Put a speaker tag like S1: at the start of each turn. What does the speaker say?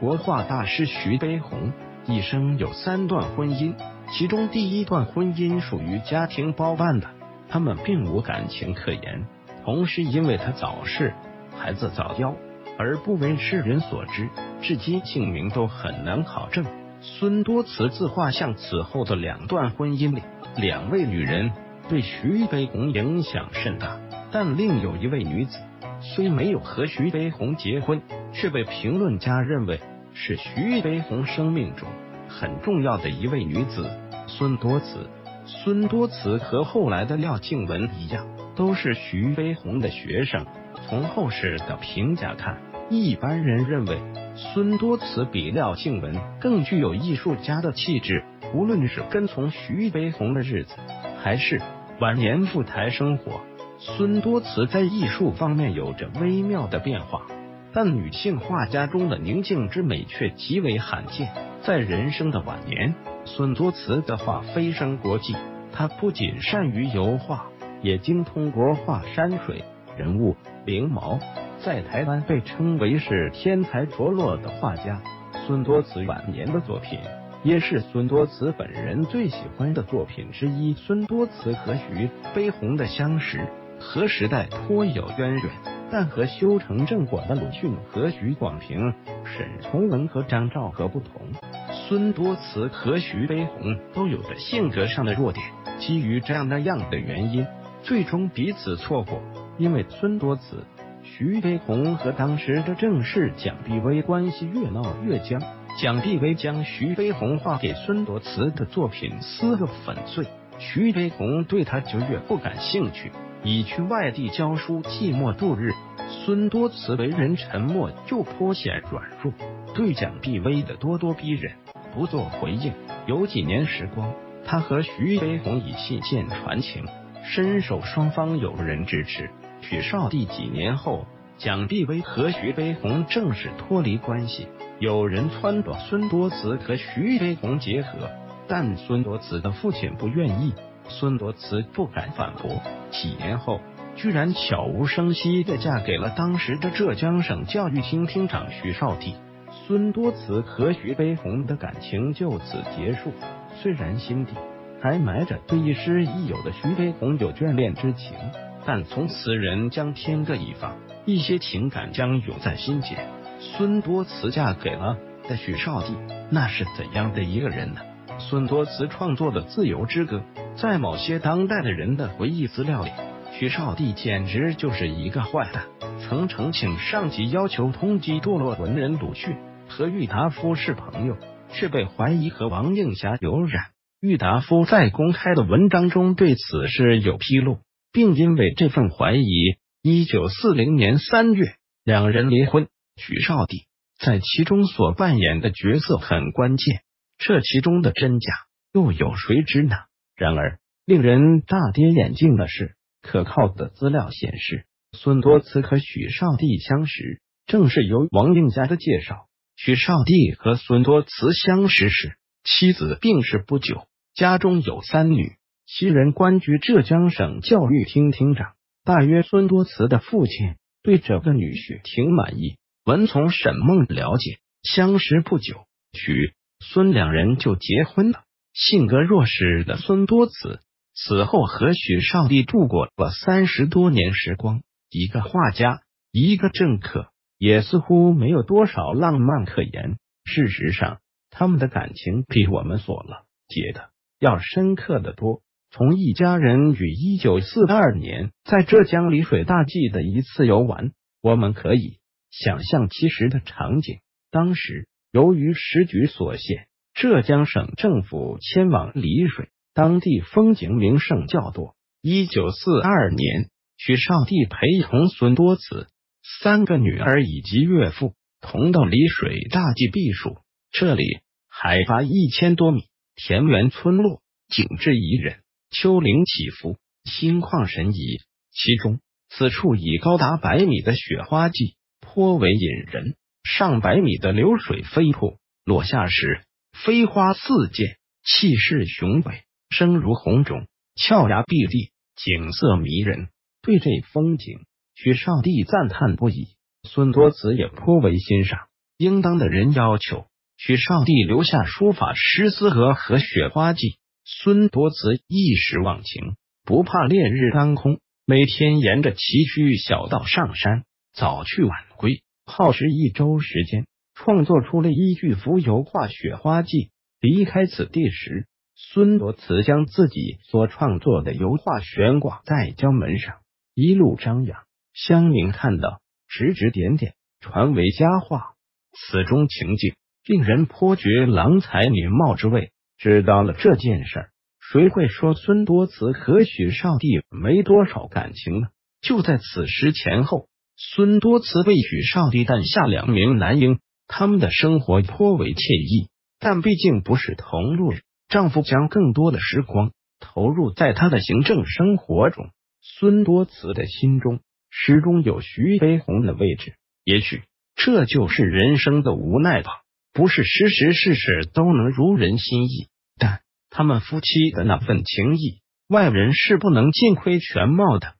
S1: 国画大师徐悲鸿一生有三段婚姻，其中第一段婚姻属于家庭包办的，他们并无感情可言。同时，因为他早逝，孩子早夭，而不为世人所知，至今姓名都很难考证。孙多慈自画像此后的两段婚姻里，两位女人对徐悲鸿影响甚大，但另有一位女子虽没有和徐悲鸿结婚。却被评论家认为是徐悲鸿生命中很重要的一位女子孙多慈。孙多慈和后来的廖静文一样，都是徐悲鸿的学生。从后世的评价看，一般人认为孙多慈比廖静文更具有艺术家的气质。无论是跟从徐悲鸿的日子，还是晚年赴台生活，孙多慈在艺术方面有着微妙的变化。但女性画家中的宁静之美却极为罕见。在人生的晚年，孙多慈的画飞升国际。她不仅善于油画，也精通国画山水、人物、灵毛，在台湾被称为是天才卓落的画家。孙多慈晚年的作品，也是孙多慈本人最喜欢的作品之一。孙多慈和徐悲鸿的相识和时代颇有渊源。但和修成正果的鲁迅和徐广平、沈从文和张兆和不同，孙多慈和徐悲鸿都有着性格上的弱点。基于这样那样的原因，最终彼此错过。因为孙多慈、徐悲鸿和当时的正室蒋碧薇关系越闹越僵，蒋碧薇将徐悲鸿画给孙多慈的作品撕个粉碎，徐悲鸿对他就越不感兴趣。以去外地教书寂寞度日，孙多慈为人沉默，就颇显软弱，对蒋碧薇的咄咄逼人不做回应。有几年时光，他和徐悲鸿以信件传情，深受双方友人支持。许绍帝几年后，蒋碧薇和徐悲鸿正式脱离关系。有人撺掇孙多慈和徐悲鸿结合，但孙多慈的父亲不愿意。孙多慈不敢反驳，几年后居然悄无声息的嫁给了当时的浙江省教育厅厅长徐绍帝。孙多慈和徐悲鸿的感情就此结束。虽然心底还埋着对亦师亦友的徐悲鸿有眷恋之情，但从此人将天各一方，一些情感将永在心间。孙多慈嫁给了的许绍帝，那是怎样的一个人呢？孙多慈创作的《自由之歌》。在某些当代的人的回忆资料里，徐少帝简直就是一个坏蛋。曾呈请上级要求通缉堕落文人鲁迅和郁达夫是朋友，却被怀疑和王映霞有染。郁达夫在公开的文章中对此事有披露，并因为这份怀疑，一九四零年三月两人离婚。徐少帝在其中所扮演的角色很关键，这其中的真假又有谁知呢？然而，令人大跌眼镜的是，可靠的资料显示，孙多慈和许绍帝相识正是由王映霞的介绍。许绍帝和孙多慈相识时，妻子病逝不久，家中有三女，其人官居浙江省教育厅厅长。大约孙多慈的父亲对这个女婿挺满意。文从沈梦了解，相识不久，许孙两人就结婚了。性格弱势的孙多慈死后和许绍帝度过了三十多年时光，一个画家，一个政客，也似乎没有多少浪漫可言。事实上，他们的感情比我们所了解的要深刻的多。从一家人于一九四二年在浙江丽水大祭的一次游玩，我们可以想象其实的场景。当时由于时局所限。浙江省政府迁往丽水，当地风景名胜较多。一九四二年，许绍帝陪同孙多慈三个女儿以及岳父同到丽水大祭避暑。这里海拔一千多米，田园村落，景致宜人，丘陵起伏，心旷神怡。其中，此处以高达百米的雪花季颇为引人。上百米的流水飞瀑落下时。飞花四溅，气势雄伟，声如洪钟，峭崖壁立，景色迷人。对这风景，许少帝赞叹不已，孙多慈也颇为欣赏。应当的人要求许少帝留下书法诗词和和雪花记。孙多慈一时忘情，不怕烈日当空，每天沿着崎岖小道上山，早去晚归，耗时一周时间，创作出了一句幅油画《雪花记》。离开此地时，孙多慈将自己所创作的油画悬挂在江门上，一路张扬，乡民看到指指点点，传为佳话。此中情境令人颇觉郎才女貌之味。知道了这件事儿，谁会说孙多慈和许少帝没多少感情呢？就在此时前后，孙多慈为许少帝诞下两名男婴，他们的生活颇为惬意。但毕竟不是同路人，丈夫将更多的时光投入在他的行政生活中。孙多慈的心中始终有徐悲鸿的位置，也许这就是人生的无奈吧。不是时时事事都能如人心意，但他们夫妻的那份情谊，外人是不能尽窥全貌的。